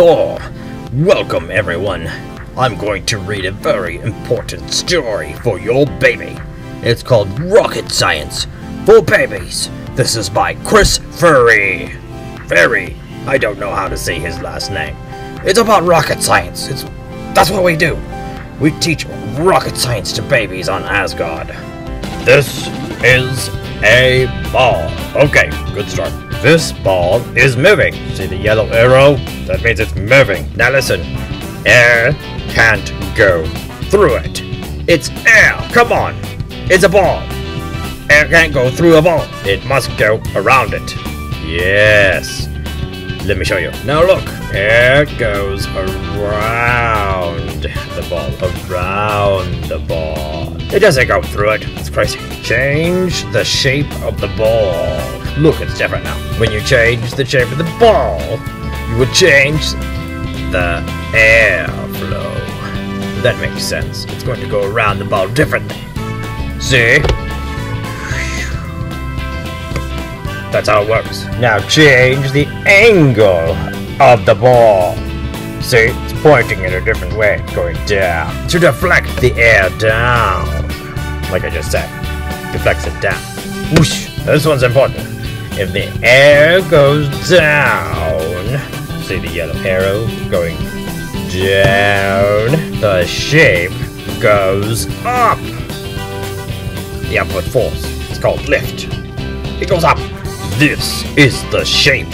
Thor. Welcome, everyone. I'm going to read a very important story for your baby. It's called Rocket Science for Babies. This is by Chris Furry. Furry. I don't know how to say his last name. It's about rocket science. It's that's what we do. We teach rocket science to babies on Asgard. This is a ball. Okay, good start. This ball is moving. See the yellow arrow? That means it's moving. Now listen. Air can't go through it. It's air. Come on. It's a ball. Air can't go through a ball. It must go around it. Yes. Let me show you. Now look. Air goes around the ball. Around the ball. It doesn't go through it. It's crazy. Change the shape of the ball. Look, it's different now. When you change the shape of the ball, you would change the airflow. That makes sense. It's going to go around the ball differently. See? That's how it works. Now change the angle of the ball. See? It's pointing in a different way. Going down. To deflect the air down. Like I just said. Deflects it down. Whoosh. This one's important. If the air goes down, see the yellow arrow going down, the shape goes up. The upward force is called lift. It goes up. This is the shape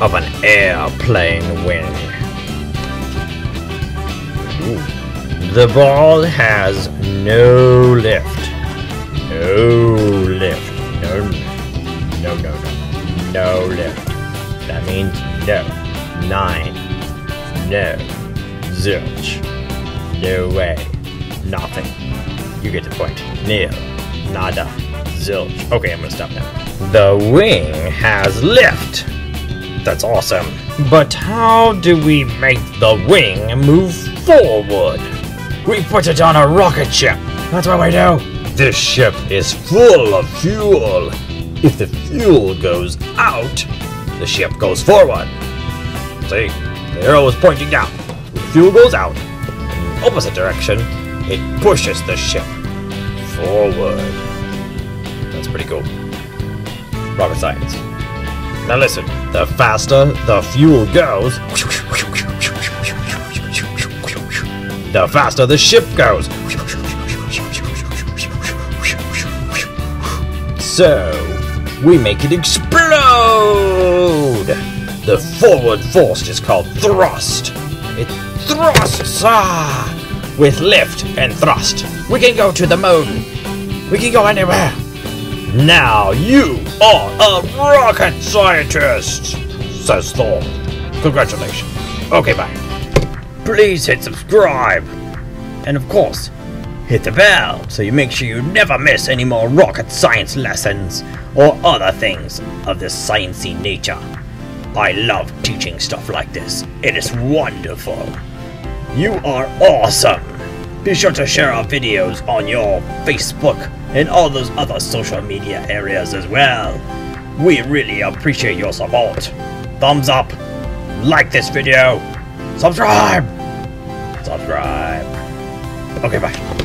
of an airplane wing. Ooh. The ball has no lift. No lift. No, no, no, no. No lift. That means no. Nein. No. Zilch. No way. Nothing. You get the point. Nil. Nada. Zilch. Okay, I'm gonna stop now. The wing has lift. That's awesome. But how do we make the wing move forward? We put it on a rocket ship. That's what we do. This ship is full of fuel. If the fuel goes out, the ship goes forward. See, the arrow is pointing down. When the fuel goes out, in the opposite direction, it pushes the ship forward. That's pretty cool. Rocket science. Now listen, the faster the fuel goes, the faster the ship goes. So, we make it explode! The forward force is called thrust. It thrusts ah, with lift and thrust. We can go to the moon. We can go anywhere. Now you are a rocket scientist, says Thor. Congratulations. Okay, bye. Please hit subscribe. And of course, hit the bell so you make sure you never miss any more rocket science lessons or other things of this sciencey nature. I love teaching stuff like this. It is wonderful. You are awesome. Be sure to share our videos on your Facebook and all those other social media areas as well. We really appreciate your support. Thumbs up, like this video, subscribe, subscribe. Okay, bye.